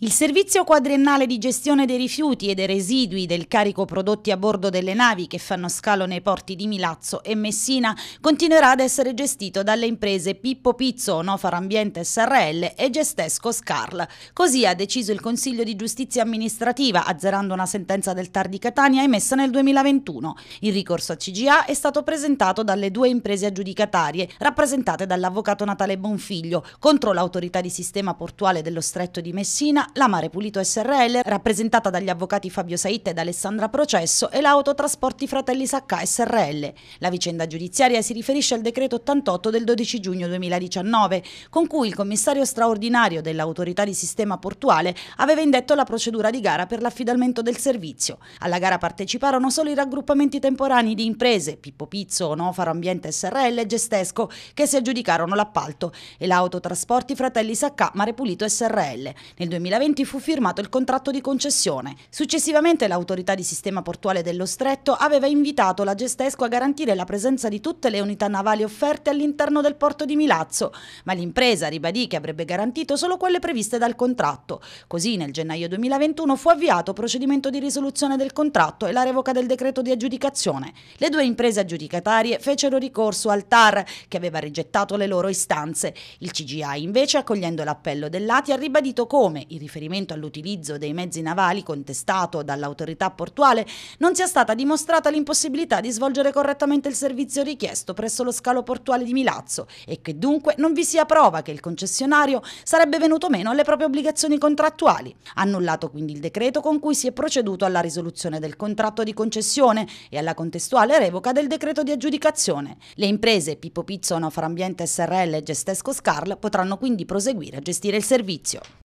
Il servizio quadriennale di gestione dei rifiuti e dei residui del carico prodotti a bordo delle navi che fanno scalo nei porti di Milazzo e Messina continuerà ad essere gestito dalle imprese Pippo Pizzo, Nofar Ambiente SRL e Gestesco Scarl. Così ha deciso il Consiglio di Giustizia Amministrativa, azzerando una sentenza del TAR di Catania emessa nel 2021. Il ricorso a CGA è stato presentato dalle due imprese aggiudicatarie, rappresentate dall'avvocato Natale Bonfiglio, contro l'autorità di sistema portuale dello Stretto di Messina la Mare Pulito SRL, rappresentata dagli avvocati Fabio Saitte ed Alessandra Processo, e l'Autotrasporti Fratelli Sacca SRL. La vicenda giudiziaria si riferisce al decreto 88 del 12 giugno 2019, con cui il commissario straordinario dell'autorità di sistema portuale aveva indetto la procedura di gara per l'affidamento del servizio. Alla gara parteciparono solo i raggruppamenti temporanei di imprese, Pippo Pizzo, Nofaro Ambiente SRL e Gestesco, che si aggiudicarono l'appalto, e l'Autotrasporti Fratelli Sacca Mare Pulito SRL. Nel 2020 2020 fu firmato il contratto di concessione. Successivamente l'autorità di sistema portuale dello Stretto aveva invitato la Gestesco a garantire la presenza di tutte le unità navali offerte all'interno del porto di Milazzo, ma l'impresa ribadì che avrebbe garantito solo quelle previste dal contratto. Così nel gennaio 2021 fu avviato procedimento di risoluzione del contratto e la revoca del decreto di aggiudicazione. Le due imprese aggiudicatarie fecero ricorso al TAR che aveva rigettato le loro istanze. Il CGA invece, accogliendo l'appello dell'ATI, ha ribadito come i riferimento all'utilizzo dei mezzi navali contestato dall'autorità portuale, non sia stata dimostrata l'impossibilità di svolgere correttamente il servizio richiesto presso lo scalo portuale di Milazzo e che dunque non vi sia prova che il concessionario sarebbe venuto meno alle proprie obbligazioni contrattuali. Annullato quindi il decreto con cui si è proceduto alla risoluzione del contratto di concessione e alla contestuale revoca del decreto di aggiudicazione. Le imprese Pippo Pizzo, Nofar Ambiente SRL e Gestesco Scarl potranno quindi proseguire a gestire il servizio.